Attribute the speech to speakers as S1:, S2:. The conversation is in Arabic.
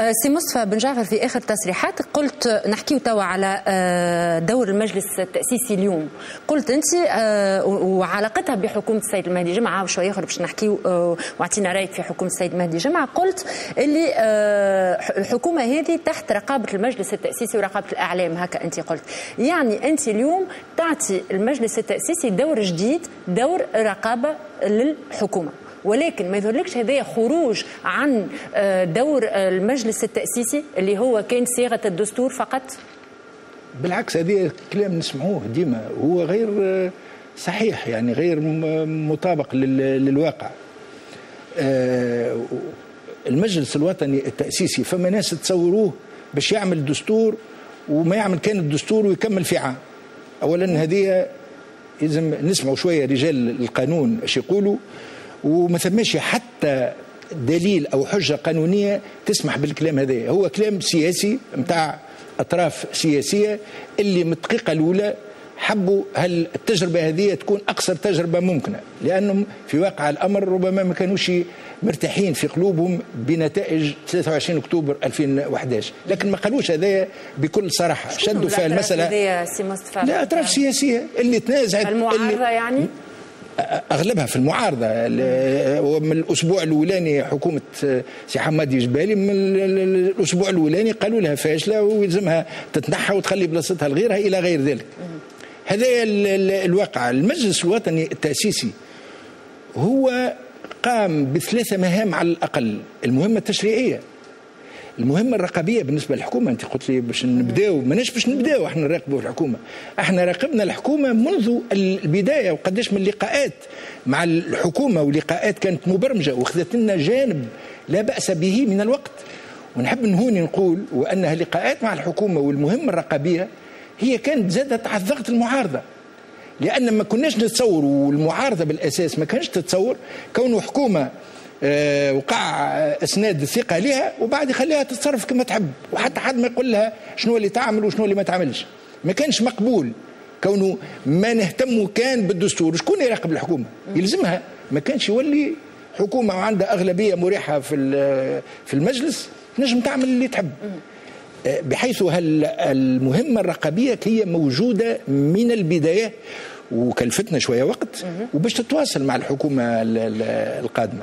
S1: سي مصطفى بن جعفر في آخر تصريحاتك قلت نحكيو توا على آه، دور المجلس التأسيسي اليوم. قلت أنت آه، وعلاقتها بحكومة السيد المهدي جمعة وشوية آخر باش نحكيو واعطينا رأيك في حكومة السيد المهدي جمعة. قلت اللي الحكومة هذه تحت رقابة المجلس التأسيسي ورقابة الأعلام هكا أنت قلت. يعني أنت اليوم تعطي المجلس التأسيسي دور جديد دور رقابة للحكومة. ولكن ما يظهرلكش هذا خروج عن آه، دور المجلس التأسيسي اللي هو كان صياغة الدستور فقط؟
S2: بالعكس هذه كلام نسمعوه ديما. هو غير آه، صحيح يعني غير مطابق للواقع. آه، المجلس الوطني التأسيسي فما ناس تصوروه باش يعمل دستور وما يعمل كان الدستور ويكمل في عام اولا هذه لازم نسمعوا شوية رجال القانون إيش يقولوا. وما ثماش حتى دليل أو حجة قانونية تسمح بالكلام هذا. هو كلام سياسي نتاع أطراف سياسية اللي من الدقيقه الأولى حبوا هل التجربة هذه تكون أقصر تجربة ممكنة. لأنهم في واقع الأمر ربما ما كانوش مرتاحين في قلوبهم بنتائج 23 أكتوبر 2011 لكن ما قالوش هذا بكل صراحة.
S1: شدوا في المسألة.
S2: لا أطراف سياسية. اللي تنازعت
S1: المعارضة يعني؟
S2: أغلبها في المعارضة. من الأسبوع الأولاني حكومة سي حمادي جبالي من الأسبوع الأولاني قالوا لها فاشلة ويلزمها تتنحى وتخلي بلاصتها لغيرها إلى غير ذلك. هذا الواقع. المجلس الوطني التأسيسي هو قام بثلاثة مهام على الأقل. المهمة التشريعية. المهمة الرقابية بالنسبة للحكومة. أنت قلت لي باش نبداو. ماناش باش نبداو إحنا نراقبوا الحكومة. إحنا راقبنا الحكومة منذ البداية وقداش من لقاءات مع الحكومة ولقاءات كانت مبرمجة واخذت لنا جانب لا بأس به من الوقت. ونحب نهوني نقول وأنها لقاءات مع الحكومة والمهمة الرقابية هي كانت زادت على الضغط المعارضة. لأن ما كناش نتصور والمعارضة بالأساس ما كانش تتصور كونه حكومة وقع أسناد الثقه لها وبعد يخليها تتصرف كما تحب. وحتى حد ما يقول لها شنو اللي تعمل وشنو اللي ما تعملش. ما كانش مقبول كونه ما نهتم كان بالدستور. شكون يراقب الحكومة؟ يلزمها. ما كانش يولي حكومة وعندها أغلبية مريحة في في المجلس نجم تعمل اللي تحب. آه، بحيث هل المهمة الرقابية هي موجودة من البداية وكلفتنا شوية وقت وباش تتواصل مع الحكومة القادمة.